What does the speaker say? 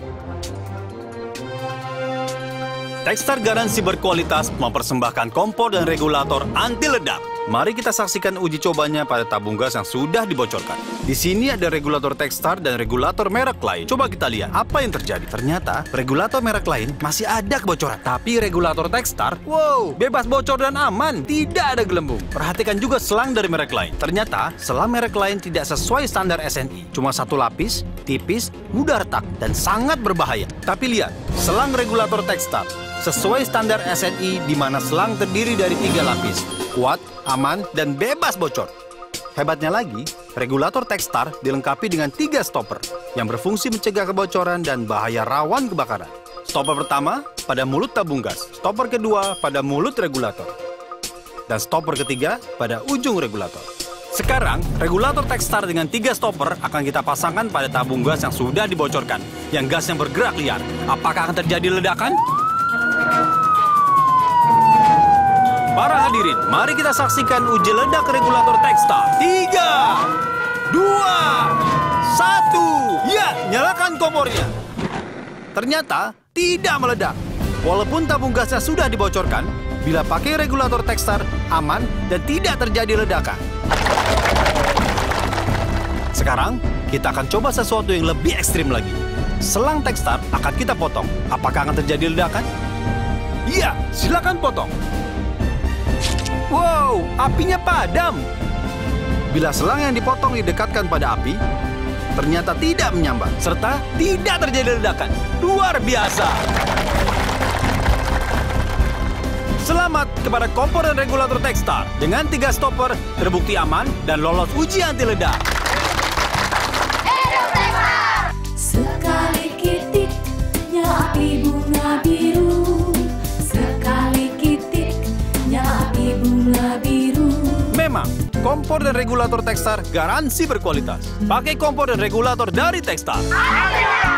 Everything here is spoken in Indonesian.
Thank you. Tekstar garansi berkualitas mempersembahkan kompor dan regulator anti ledak. Mari kita saksikan uji cobanya pada tabung gas yang sudah dibocorkan. Di sini ada regulator Tekstar dan regulator merek lain. Coba kita lihat apa yang terjadi. Ternyata regulator merek lain masih ada kebocoran. Tapi regulator Tekstar, wow, bebas bocor dan aman. Tidak ada gelembung. Perhatikan juga selang dari merek lain. Ternyata selang merek lain tidak sesuai standar SNI. Cuma satu lapis, tipis, mudah retak, dan sangat berbahaya. Tapi lihat, selang regulator Tekstar sesuai standar SNI di mana selang terdiri dari tiga lapis, kuat, aman, dan bebas bocor. Hebatnya lagi, regulator Tekstar dilengkapi dengan tiga stopper yang berfungsi mencegah kebocoran dan bahaya rawan kebakaran. Stopper pertama pada mulut tabung gas, stopper kedua pada mulut regulator, dan stopper ketiga pada ujung regulator. Sekarang, regulator Tekstar dengan tiga stopper akan kita pasangkan pada tabung gas yang sudah dibocorkan, yang gas yang bergerak liar. Apakah akan terjadi ledakan? Para hadirin, mari kita saksikan uji ledak regulator Tekstar. Tiga, dua, satu. Ya, nyalakan kompornya. Ternyata tidak meledak. Walaupun tabung gasnya sudah dibocorkan, bila pakai regulator Tekstar aman dan tidak terjadi ledakan. Sekarang, kita akan coba sesuatu yang lebih ekstrim lagi. Selang Tekstar akan kita potong. Apakah akan terjadi ledakan? Iya, silakan potong. Wow, apinya padam. Bila selang yang dipotong didekatkan pada api, ternyata tidak menyambar, serta tidak terjadi ledakan. Luar biasa. Selamat kepada kompor dan regulator Tekstar. Dengan tiga stopper, terbukti aman dan lolos uji anti ledak. Api bunga biru Memang, kompor dan regulator Tekstar garansi berkualitas. Pakai kompor dan regulator dari Tekstar. Hati-hati!